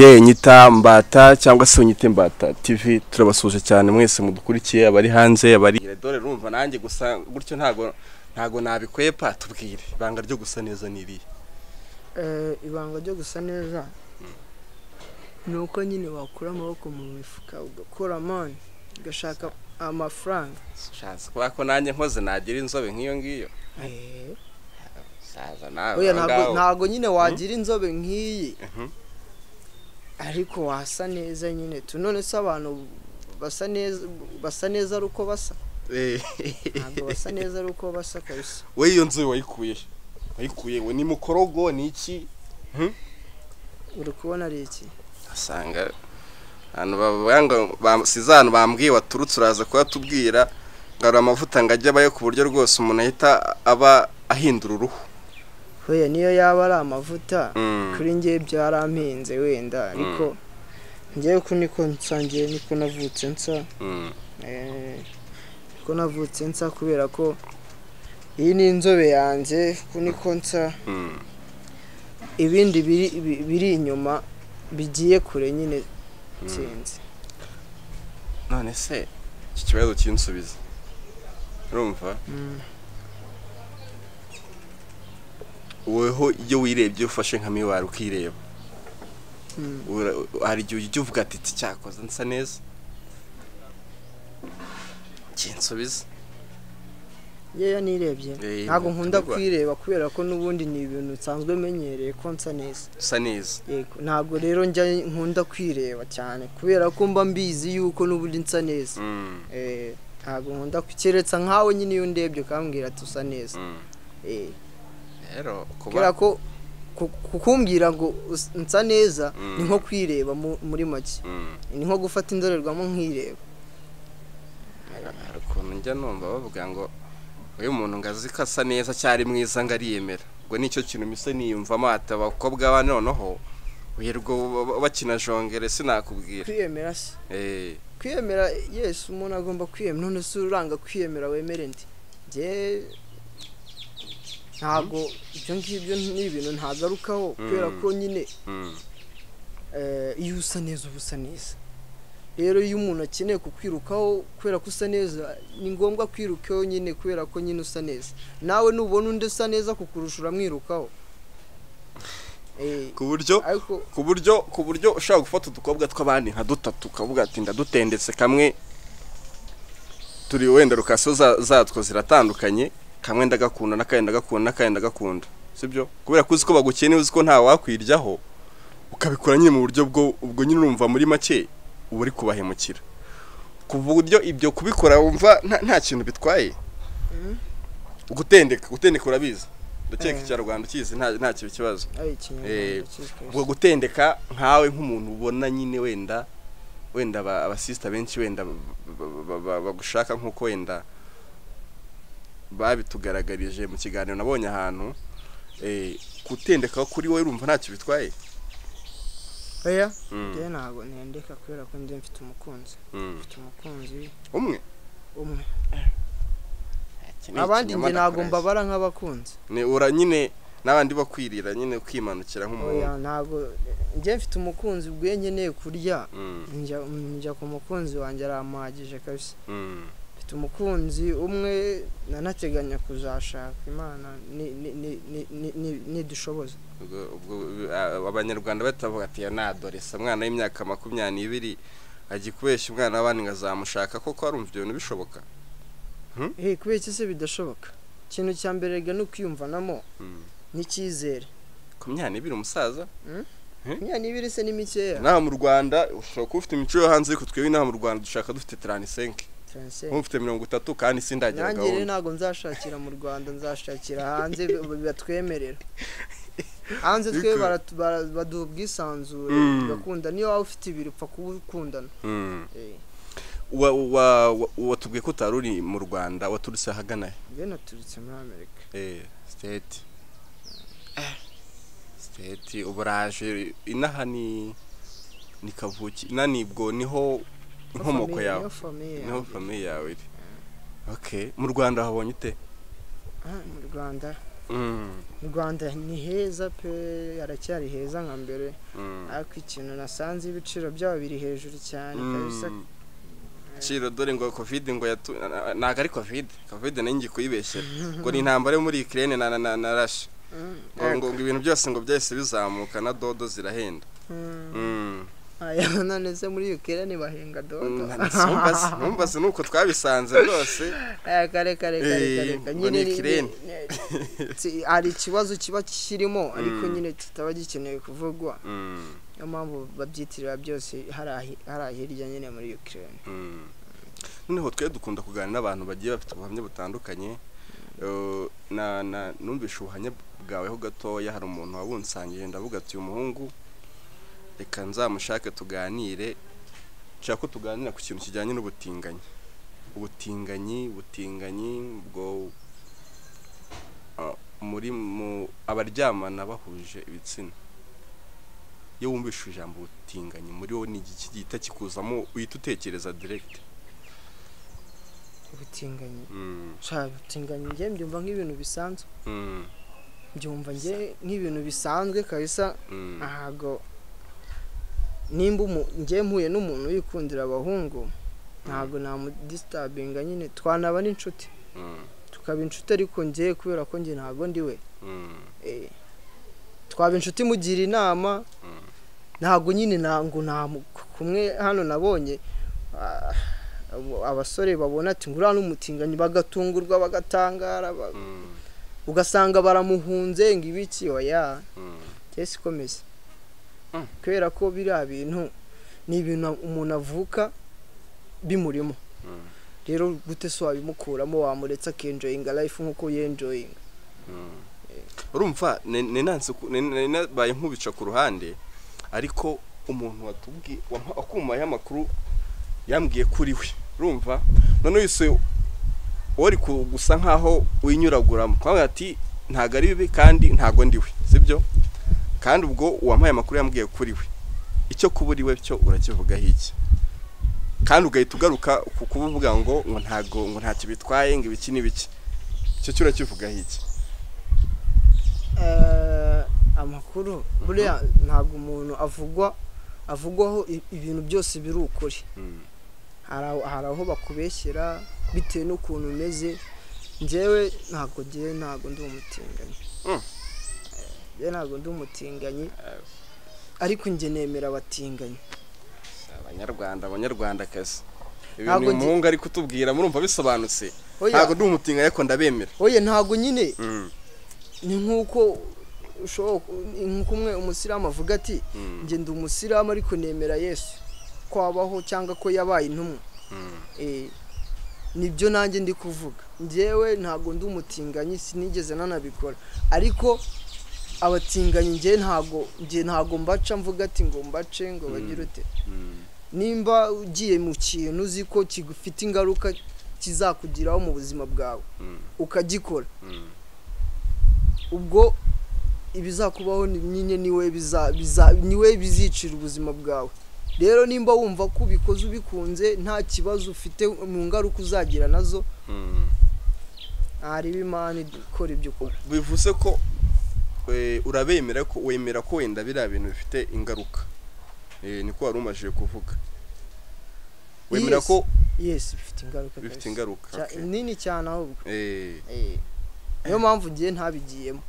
ye nyita mbata cyangwa se unyite mbata tv turabasuje cyane mwese mudukurikiye abari hanze abari dore rumva nanjye gusa gutyo ntago ntago nabikwepa tubwire. Ibanga ryo gusa neza n'iriya Eh, ibanga ryo gusa neza? Ni uko nyine wakura amaboko mu mifuka ugakura mani ugashaka amafaranga. Kubera ko nanjye nkoze nagira inzobe nk'iyo ngiyo. Eh, ntago nyine wagira inzobe nk'iyi. Mhm. Ariko wasa neza nyine. Tu none se abantu basa neza basa neza ari uko basa? Eh. ntabwo basa neza ari uko basa kabisa. We iyo nzobe wayikuye wayikuye. We ni mukorogo ni iki? Uri kubona ari iki? Asanga ngo basize ahantu bambwiye waturutse uraza kuhatubwira ngo hari amavuta ngo ajya abayo ku buryo rwose umuntu ahita aba ahindura uruhu. Oya niyo yaba ari amavuta Mm. kuri njye byarampinze wenda. Ariko njyewe ko niko nsangiye niko navutse nsa. Mm. Eh, niko navutse nsa kubera ko iyi ni inzobe yanjye ko niko nsa. Mm. ibindi biri bi- biri inyuma bigiye kure nyine sinzi none se iki kibazo kinsubiza? Urumva? Weho iyo wirebye ufashe nka miwari ukireba. Mm. ura- hari igihe ujya uvuga ati "Iki cyakoze nsa neza. Kinsubiza yewe nirebye. Ntabwo nkunda kwireba kubera ko n'ubundi ni ibintu nsanzwe menyereye ko nsa neza. Usa neza. Yego. Ntabwo rero njya nkunda kwireba cyane kubera ko mba mbizi yuko n'ubundi nsa neza. Mm. Eh, ntabwo nkunda keretse nkawe nyine iyo ndebye ukambwira ati usa neza. Mm. Eh, kubera ko ku- kukumbwira ngo nsa neza Mm. ni nko kwireba mu- muri make. Mm. ni nko gufata indorerwamo nkireba. Hari ukuntu njya numva bavuga ngo uyu umuntu ngo azi ko asa neza cyari mwiza ngo ariyemera ubwo ni cyo kintu mise niyumvamo ati abakobwa ba noneho wirirwa ba- bakina jongere sinakubwira. Kwiyemera se? Eh, kwiyemera yesi umuntu agomba kwiyemera. None se uranga kwiyemera wemere ndi ntabwo ibyo ngibyo ni ibintu ntagarukaho kubera ko nyine mm, eh, iyo usa neza uba usa neza. Rero iyo umuntu akeneye kukwirukaho kubera ko usa neza ni ngombwa kwirukaho nyine kubera ko nyine usa neza. Nawe nubona undi usa neza kukurusha uramwirukaho. Eh, ku buryo ku buryo ku buryo ushobora gufata udukobwa tw'abandi nka dutatu ukavuga ati ndadutendetse kamwe. Turi wenda rukasiyo za- zatwo ziratandukanye. Kamwe ndagakunda n'akandi ndagakunda n'akandi ndagakunda sibyo kubera ko uzi ko bagukeneye uzi ko nta wakwiryaho ukabikora nyine mu buryo bwo ubwo nyine urumva muri make uba uri kubahemukira ku buryo ibyo kubikora wumva nta- kintu bitwaye Mhm. gutendeka gutendeka urabizi ndakeka Eh. ikinyarwanda ukizi nta kiba ikibazo Eh, ubwo gutendeka nkawe nk'umuntu ubona nyine wenda wenda aba- abasisita benshi wenda ba- ba- ba- bagushaka nk'uko wenda babitugaragarije mu kiganiro nabonye ahantu eh, gutendeka kuri wowe urumva ntacyo bitwaye? Oya Mm, njye ntabwo nendeka kubera ko njye mfite umukunzi. Mm. mfite umukunzi. Umwe? Umwe. Abandi njye ntabwo mbabara nk'abakunzi. Ura nyine n'abandi bakwirira nyine kwimanukira nk'umuntu. Oya ntabwo njye mfite umukunzi iyo nkeneye kurya. Mm, njya ku mukunzi wanjye aramuhagije kabisa. Umukunzi umwe nanateganya kuzashaka imana. Ni- ni- ni- ni- ni- ni- nidushoboza a- abanyarwanda batavuga ati yanadoresa umwana w'imyaka makumyabiri agiye kubeshya umwana w'abandi ngo azamushaka. Koko arumva ibyo bintu bishoboka eh kubera iki se bidashoboka? Ikintu cya mbere ni ukwiyumvanamo Mm. n'icyizere. Makumyabiri umusaza? Makumyabiri se ni mikeya. Inaha mu rwanda ushobora kuba ufite imico yo hanze ariko twebwe inaha mu rwanda dushaka dufite taranisenke Transfer. uba ufite mirongo itatu kandi rero gahunda ntabwo nzashakira mu rwanda nzashakira hanze batwemerera hanze twe baduha ubwisanzure Mm. tugakunda. Niyo waba ufite ibiri upfa kuba ukundana. Mm. Eh, Wa- wa- wa- watubwiye ko utari uri mu rwanda waturutse ahagana he? Njye naturutse muri amerika. Eh, siteti siteti uburaje inaha ni ni kavuki inanibwo ni ho inkomoko yawe ni ho famiye yawe iri okay mu rwanda habonye ute? Ah, mu rwanda. Mm, mu rwanda ni heza pe haracyari heza nka mbere. Mm, ariko ikintu nasanze ibiciro byabo biri hejuru cyane kabisa mm. Ciro dore ngo covid ngo ntago ari covid. Covid na yo kuyibeshyera ngo ni intambara yo muri Ukraine na na, na, na Russia. Mm, ngo, ibintu byose ngo byahise bizamuka na dodo zirahenda. none se muri ukirane bahinga dodo. Numbaze numbaze nuko twabisanze rwose. Eh, kare kare kare Eh, kare nyine hari ikibazo kiba kirimo ariko Mm. nyine kitaba gikeneye kuvugwa. Mm, niyo mpamvu babyitirira byose hari hirya nyine muri mm. noneho twe dukunda kuganira n'abantu bagiye bafite ubuhamya butandukanye. Na na numvishe ubuhamya bwaweho gatoya hari umuntu wabunsangiye ndavuga ati uyu muhungu reka nzamushake tuganire. Nshaka ko tuganira ku kintu kijyanye n'ubutinganyi. Ubutinganyi ubutinganyi bwo ah, muri mu abaryamana bahuje ibitsina. Iyo wumvishe ijambo ubutinganyi muri wowe ni iki gihita kikuzamo uhita utekereza direct? Ubutinganyi? Mm, sha ubutinganyi njye mbyumva nk'ibintu bisanzwe. Mm, mbyumva nk'ibintu bisanzwe kabisa. Mm, ntago nimba njye mpuye n'umuntu wikundira abahungu ntago namudisitabinga nyine. Twanaba n'inshuti. Mm, tukaba inshuti ariko njye kubera ko njye ntago ndi we mm, Eh, twaba inshuti mugira inama. Mm. ntabwo nyine ntabwo kumwe hano nabonye ah, abasore babona ati ngura n'umutinganyi bagatungurwa bagatangara ba- ugasanga baramuhunze ngo ibiki? Oya. Cyese ikomeze. Kubera ko biriya bintu ni ibintu umuntu avuka bimurimo. Mm, rero gute se wabimukuramo wamuretse akenjoyinga life nk'uko yenjoyinga mm. urumva ni- ni nansi ku- ni- ni- nabaye nkubica ku ruhande ariko umuntu watubwiye wakumayeho amakuru yambwiye kuri we. Urumva? None wese wari gusa nkaho winyuraguramo kwawe ati ntago ari bibi kandi ntago ndi we. Sibyo kandi ubwo uwampaye amakuru yambwiye kuri we icyo kuba uri we cyo urakivugaho iki? Kandi ugahita ugaruka ku kuba uvuga ngo ngo ntago ngo ntacyo bitwaye ngo ibiki n'ibiki. Icyo cyo urakivugaho iki? Eh, amakuru buriya ntabwo umuntu avugwa avugwaho ibintu byose biri ukuri. Mm. hari aho- bakubeshyera bitewe n'ukuntu umeze. Njyewe ntabwo njyewe ntabwo ndi umutinganyi. Njyewe ntabwo ndi umutinganyi ariko njye nemera abatinganyi. Abanyarwanda abanyarwandakazi. Ibintu uyu muhungu ari kutubwira murumva bisobanutse. Ntabwo ndi umutinga ariko ndabemera. Oya ntabwo nyine. Mm, ni nk'uko umwe umusilamu avuga ati mm, njye ndi umusilamu ariko nemera yesu ko abaho cyangwa ko yabaye intumwa. Mm, Eh, ni byo nanjye ndi kuvuga. Njyewe ntabwo ndi umutinganyi sinigeze nanabikora. Ariko abatinganyi njye ntabwo ntabwo mbaca mvuga ati ngo mbace ngo bagire ute? Mm, nimba ugiye mu kintu uzi ko kigufite ingaruka kizakugiraho mu buzima bwawe mm, ukagikora. Mm, ubwo ibizakubaho nyine ni we biza ni we bizicira ubuzima bwawe. Rero nimba wumva ko ubikoze ubikunze nta kibazo ufite mu ngaruka uzagira na zo mm. ntariba imana ikora ibyo ukora. Bivuze ko urabemera ko wemera ko wenda biriya bintu bifite ingaruka. Eh, niko wari umajije kuvuga. Wemera ko yesi bifite ingaruka bifite ingaruka nini cyane ahubwo. Eh, Eh, niyo mpamvu ngiye ntabigiyemo.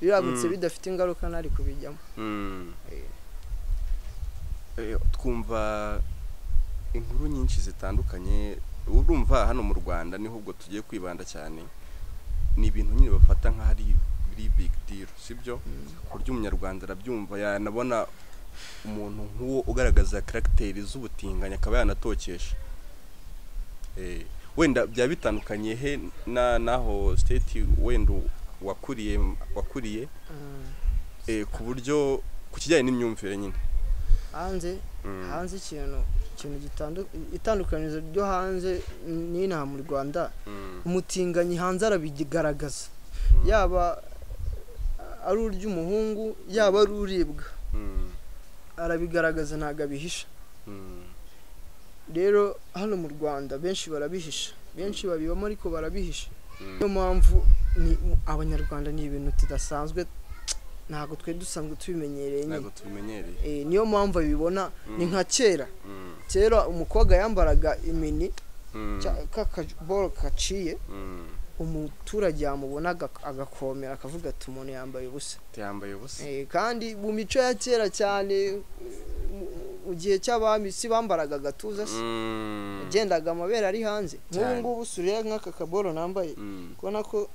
Biramutse Mm. bidafite ingaruka ntari kubijyamo. Mm. Twumva inkuru nyinshi zitandukanye. Urumva hano mu rwanda ni ho ubwo tugiye kwibanda cyane. Ni ibintu nyine bafata nk'aho ari biri big deal sibyo? Ku buryo umunyarwanda arabyumva yanabona umuntu nk'uwo ugaragaza karagiteri z'ubutinganyi akaba yanatokesha. Eh, wenda byaba bitandukanye he na naho state wenda wakuriye wakuriye? Mm. eh, ku buryo ku kijyanye n'imyumvire nyine. Hanze Mm. hanze ikintu ikintu itandukanyirizo ryo hanze n'inaha mu rwanda Mm. umutinganyi hanze arabigaragaza yaba ari ury'umuhungu yaba ari uribwa. Mm. arabigaragaza ntabwo abihisha. Mm. rero hano mu rwanda benshi barabihisha. Benshi babibamo ariko barabihisha. Niyo mpamvu ni abanyarwanda ni ibintu tudasanzwe ntabwo twe dusanzwe tubimenyereye nyine. Ntabwo tubimenyereye. Eh, niyo mpamvu abibona ni nka kera. Kera umukobwa yambaraga imini k'akaboro kaciye. Umuturage yamubona aga- agakomera akavuga ati umuntu yambaye ubusa. Yambaye ubusa. Eh, kandi mu mico ya kera cyane mu- gihe cy'abami si bambaraga agatuza se. Mm, yagendaga amabere ari hanze. Nk'ubu ngubu usuriye nk'aka kaboro nambaye. Mm. kubona ko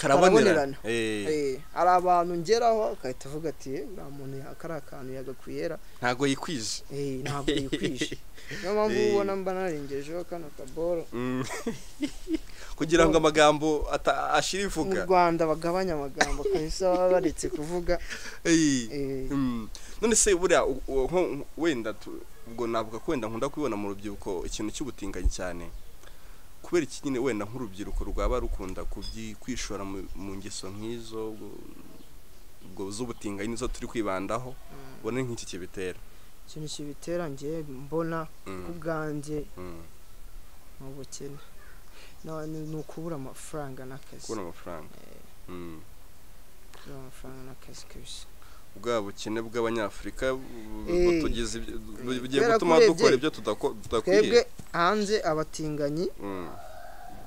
karabonerana. Eh, eh, hari abantu ngeraho agahita avuga ati "Eh, uriya muntu ya- kari akantu yagakwiyera ntago yikwije. Eh, ntabwo yikwije. Niyo mpamvu ubona mba narengejeho kano kaboro. Mm. kugira ngo amagambo ashire mu ivuga rwanda bagabanya amagambo kabisa baba baretse kuvuga. Mm. none se buriya wenda ubwo navuga ko wenda nkunda kubibona mu rubyiruko ikintu cy'ubutinganyi cyane. Kubera iki nyine wenda nk'urubyiruko rwaba rukunda kwishora mu mu ngeso nk'izo ubwo- z'ubutinganyi nizo turi kwibandaho mm. ubone nk'iki kibitera? Ikintu kibitera njye mbona Mm, ku bwanjye. Mm. ni ubukene ni ukubura amafaranga n'akazi. Kubura amafaranga n'akazi kabisa. Bwa bukene bw'abanyafurika Eh. bugiye gutuma dukora ibyo tudakwiye hanze abatinganyi Mm,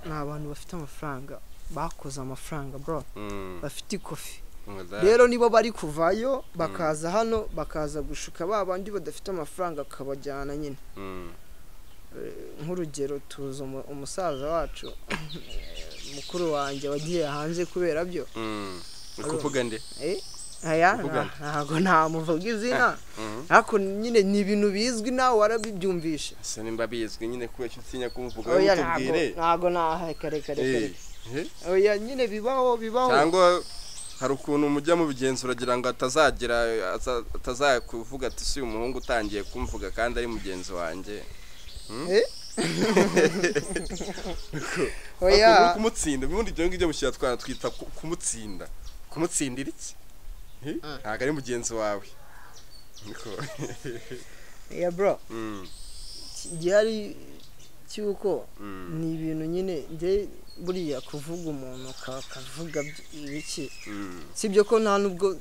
ni abantu bafite amafaranga. Bakoze amafaranga bro. Mm. bafite ikofi. Rero nibo bari kuvayo bakaza hano bakaza gushuka ba bandi badafite amafaranga akabajyana nyine. Mm, Eh, nk'urugero tuzi umu- umusaza wacu mukuru wanjye wagiye hanze kubera byo. Mm. Alo. kuvuga nde? Aya ntabwo namuvuga izina Mhm. ariko nyine ni ibintu bizwi nawe warabibyumvishe ese nimba bizwi nyine kubera icyo utinya kumuvuga oya ntabwo naheka reka reka Eh, eh? oya nyine bibaho bibaho cyangwa hari ukuntu mujya mubigenzura uragira ngo atazagira aza- atazakuvuga ati si uyu muhungu utangiye kumvuga kandi ari mugenzi wanjye Hmm? Eh? Kumutsinda ubundi ibyo ngibyo mushyira ku- kumutsinda kumutsindira iki. Ntabwo ari mugenzi wawe. Niko. ya bro. Mm, igihari cy'uko mm, ni ibintu nyine njye buriya kuvuga umuntu aka- akavuga ibiki mm. sibyo ko nta nubwo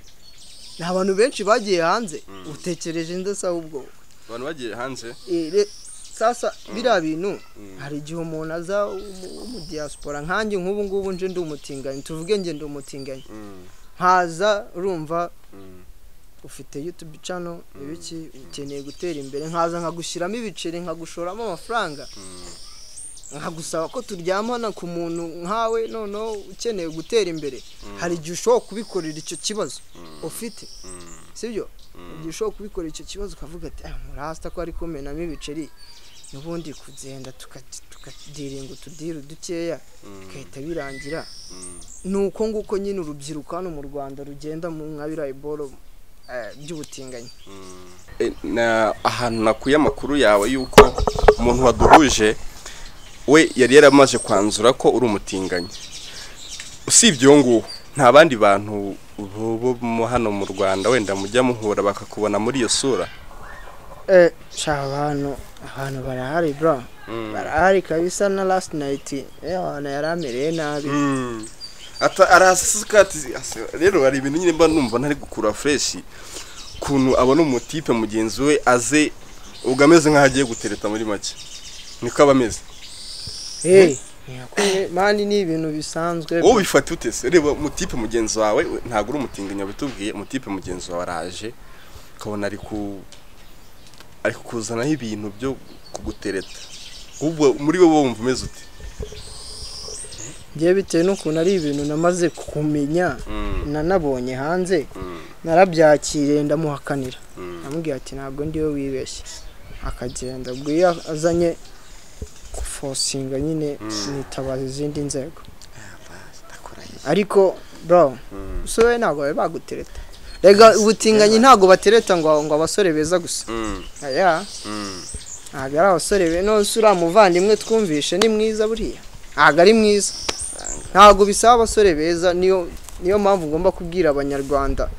ni abantu benshi bagiye hanze. Utekereje ndetse ahubwo abantu bagiye hanze. Eh, sasa biriya bintu. Hari igihe umuntu aza w'umu- w'umudiyasipora nkanjye nk'ubu ngubu nje ndi umutinganyi. Tuvuge nge ndi umutinganyi. Mm, nkaza urumva mm, ufite youtube channel ibiki ukeneye gutera imbere nkaza nkagushyiramo ibiceri nkagushoramo amafaranga. Mm, nkagusaba ko turyamana ku muntu nkawe noneho ukeneye gutera imbere. Hari igihe ushobora kubikorera icyo kibazo ufite. Mm, sibyo? Mm. igihe ushobora kubikorera icyo kibazo ukavuga ati ah murasta ko ari kumenamo ibiceri. N'ubundi kugenda tuka- tukadiringa utudiri dukeya bigahita birangira. Mm. ni uko nguko nyine urubyiruko hano mu rwanda rugenda mu nka biriya boro by'ubutinganyi. E, na ahantu nakuye amakuru yawe y'uko umuntu waduhuje we yari yaramaze kwanzura ko uri umutinganyi. Usibye uwo nguwo nta bandi bantu bo hano mu rwanda wenda mujya muhura bakakubona muri iyo sura. Eh sha abantu abantu barahari bro. Mm. barahari kabisa na last night. Eh abantu yari amereye nabi Mm. ase- rero hari ibintu nyine mba numva ntari gukura fresh. Kuntu abona umutipe mugenzi we aze ubwo ameze nk'aho agiye gutereta muri make. Niko aba ameze. Eh mani ni ibintu bisanzwe wowe bifata ute se? Reba umutipe mugenzi wawe we- ntabwo uri umutinganyi wabitubwiye umutipe mugenzi wawe araje ukabona ari ku ari kukuzanaho ibintu byo kugutereta. Ubwo muri wowe wumva umeze ute ngewe bitewe n'ukuntu ari ibintu namaze kumenya Mm, nanabonye hanze mm, narabyakiriye ndamuhakanira. Mm, namubwira ati ntabwo ndiwe wibeshye. Akagenda ubwo iyo azanye gufosinga nyine nitabaza izindi nzego. Ndakurahiye. ariko bro usore ntabwo bari bagutereta. Rega ubutinganyi ntabwo batereta ngo ngo abasore beza gusa. Mm, aya. Mm. ntabwo ari abasore be. Nose uriya muvandimwe twumvishe ni mwiza buriya. Ntabwo ari mwiza. Ntabwo bisaba abasore beza niyo niyo mpamvu ngomba kubwira abanyarwanda.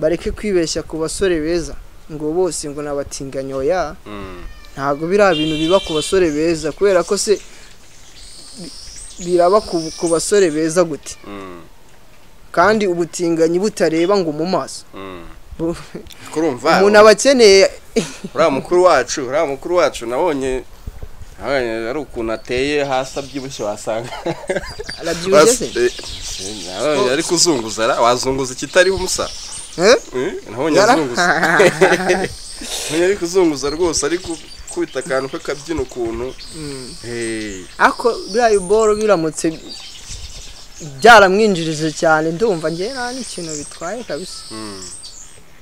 Bareke kwibeshya ku basore beza. Ngo bose ngo nabatinganye oya. Mm, ntabwo biriya bintu biba ku basore beza kubera ko se biraba ku, basore beza gute. Mm, kandi ubutinganyi butareba ngo mu maso. Mm. Umuntu aba akeneye uriya mukuru wacu uriya mukuru wacu nabonye ari ukuntu ateye hasi abyibushye wasanga. Eh, ari kuzunguza ra- wazunguza ikitariho umusa Eh? Eh, nabonye azunguza. Nabonye ari kuzunguza rwose ari gukubita akantu k'akabyino ukuntu Mm. Ariko biriya boro biramutse byaramwinjirije cyane ndumva njye nta n'ikintu bitwaye kabisa. Mm.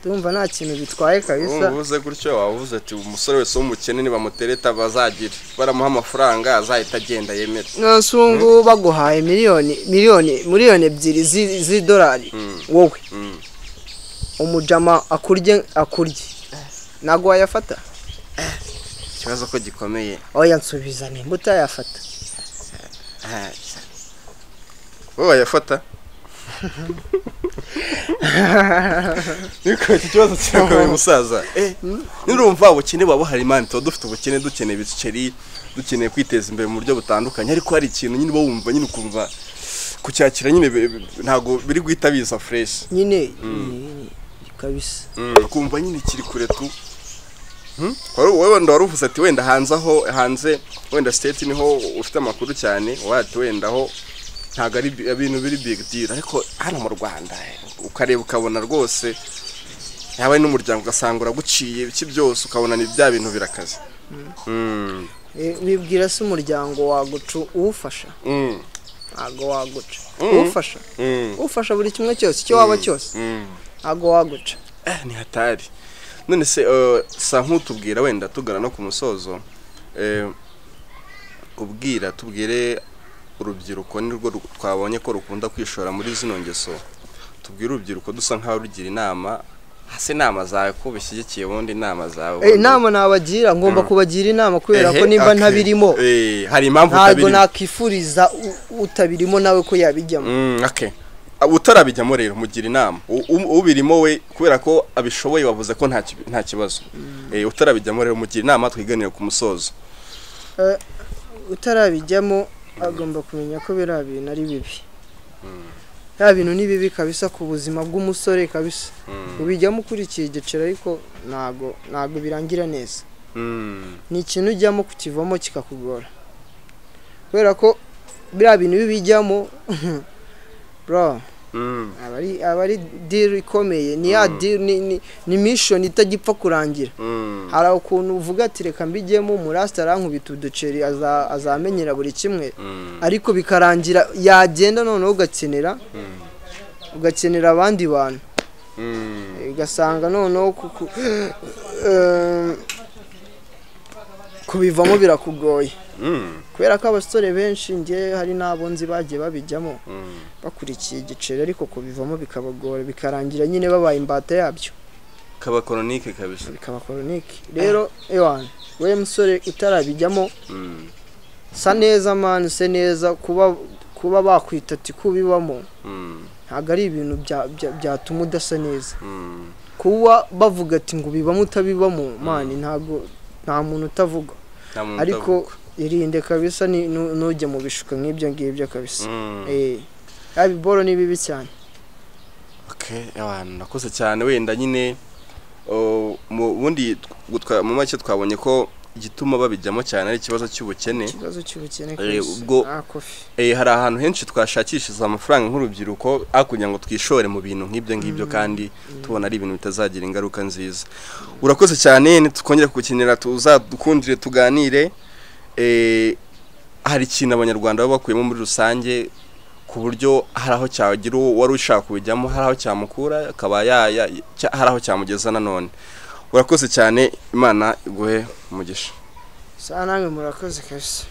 ndumva nta kintu bitwaye kabisa. Uvuze gutyo wavuze ati umusore wese w'umukene nibamutereta bazagira baramuha amafaranga azahita agenda yemera ubu ngubu baguhaye miliyoni miliyoni miliyoni ebyiri zi- z'idolari Mm. wowe? Umujama akurye akurye. Ntabwo wayafata? Ikibazo ko gikomeye. Oya nsubiza nimba utayafata. Ah, wowe wayafata niko iki kibazo kirakomeye musaza eh nirumva ubukene buba buhari imana tuba dufite ubukene dukeneye ibiceri dukeneye kwiteza imbere mu buryo butandukanye ariko hari ikintu nyine uba wumva nyine ukumva kucyakira nyine ntabwo biri guhita biza fresh nyine kabisa ukumva nyine kiri kure tu? Wari- wowe wenda wari uvuze ati wenda hanze aho hanze wenda state ni ho ufite amakuru cyane wati wenda aho ntabwo ari bi- ibintu biri big deal. Ariko hano mu rwanda eh, ukareba ukabona rwose yaba ari n'umuryango ugasanga uraguciye ibiki byose ukabona ni bya bintu birakaze. Mm, Eh, wibwira se umuryango waguca uwufasha? Mm, ntabwo waguca. Mm. uwufasha? Mm, ufasha buri kimwe cyose. Icyo waba cyose. Mm. ntabwo waguca. Eh, ni hatari. None se sa nk'utubwira wenda tugana no ku musozo eh, ubwira tubwire urubyiruko nirwo twabonye ko rukunda kwishora muri zino ngeso. Tubwire urubyiruko dusa nk'aho rugira inama hasi inama zawe ko bishyigikiye ubundi inama zawe Eh, inama nabagira ngomba kubagira inama kubera ko nimba ntabirimo. Eh, hari impamvu ntabwo nakifuriza utabirimo nawe ko yabijyamo. Mm. Ah, utarabijyamo rero mugira inama. Ubirimo we kubera ko abishoboye wavuze ko nta kibazo. Eh, utarabijyamo rero mugira inama twiganire ku musozo. Utarabijyamo agomba kumenya ko biriya bintu ari bibi. Biriya bintu ni bibi kabisa ku buzima bw'umusore kabisa. Mm, ubijyamo ukurikiye igiceri ariko ntago ntago birangira neza. Mm, ni ikintu ujyamo kukivamo kikakugora. Kubera ko biriya bintu iyo ubijyamo bro aba ari aba ari deal ikomeye ni ya Mm. deal ni, ni, ni mission itagipfa kurangira. Mm, hari ukuntu uvuga ati reka mbijyemo umurasita arankubita uduceri aza- azamenyera buri kimwe. Mm, ariko bikarangira yagenda noneho ugakenera mm, ugakenera abandi bantu. Mm, ugasanga noneho eh, kubivamo birakugoye. mm, kubera ko abasore benshi nge hari n'abo nzi bagiye babijyamo mm. bakurikiye igiceri ariko kubivamo bikabagora bikarangira nyine babaye imbata yabyo. Kaba koronike kabisa. Bikaba koronike rero ewana we musore utarabijyamo Mm, sa neza mani se neza kuba kuba bakwita ati kubibamo mm, ntabwo ari ibintu bya- bya- byatuma udasa neza. Kuba bavuga ati ngo ubibamo utabibamo mani ntabwo nta muntu utavuga. Ariko. Irinde kabisa nujye mu bishuko nk'ibyo ngibyo kabisa. Mm. eh yaba iboro ni bibi cyane. Nakoze cyane wenda nyine mu bundi mu make twabonye ko igituma babijyamo cyane ari ikibazo cy'ubukene. Ikibazo cy'ubukene Eh, ubwo- ah Eh, hari ahantu henshi twashakishiriza amafaranga nk'urubyiruko aho kugira ngo twishore mu bintu nk'ibyo ngibyo kandi tubona ari ibintu bitazagira ingaruka nziza. Urakoze cyane nitukongera kugukenera tuzadukundire tuganire. Hari ikintu abanyarwanda baba bakuyemo muri rusange ku buryo hari aho cyagira uwo wari ushaka kubijyamo hari aho cyamukura akaba hari aho cyamugeza nanone urakoze cyane imana iguhe umugisha. Saa namwe murakoze kabisa.